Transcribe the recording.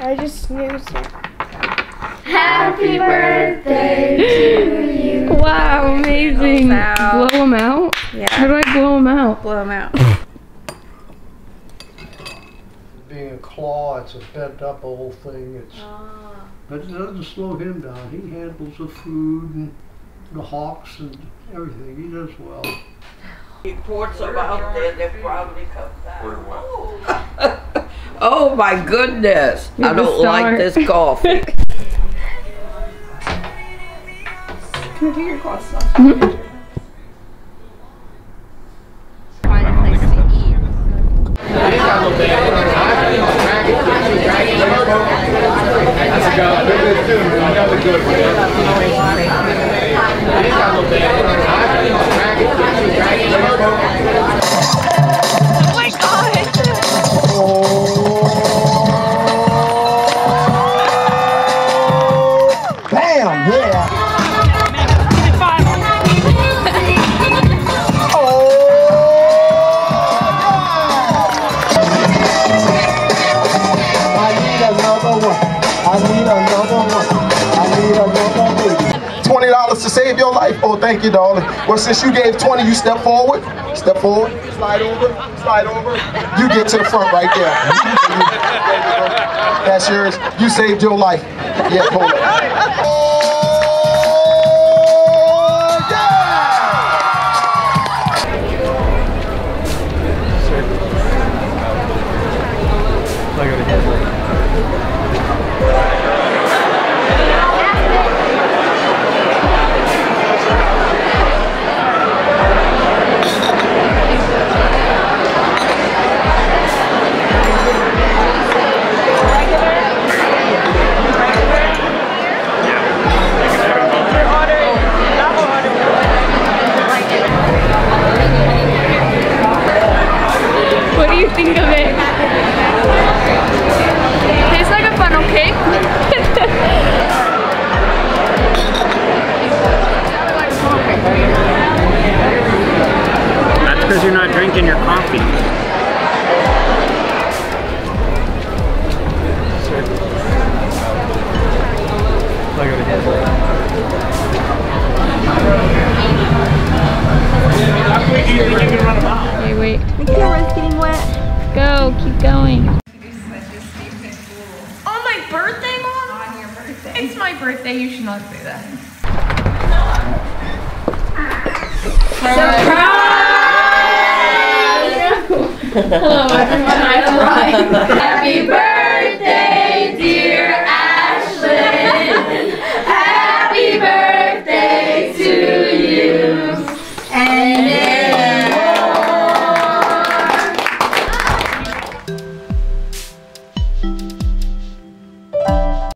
I just snoozed it. Happy birthday to you. Wow, amazing. Blow them out? Yeah. How do I blow them out? Blow them out. being a claw, it's a bent up old thing. It's, ah. but it doesn't slow him down. He handles the food and the hawks and everything. He does well. he reports about there, they probably come back. Oh my goodness. You're I don't like this coffee. Can do your glasses off? Dollars to save your life. Oh, thank you, darling. Well, since you gave twenty, you step forward. Step forward. Slide over. Slide over. You get to the front right there. That's yours. You saved your life. Yeah, hold it. Oh, yeah! What because you're not drinking your coffee. Okay, wait. The camera's getting wet. Go, keep going. On my birthday, Mom? On your birthday. It's my birthday. You should not say that. Hello, everyone. I'm Ryan. Happy birthday, dear Ashlyn. Happy birthday to you. And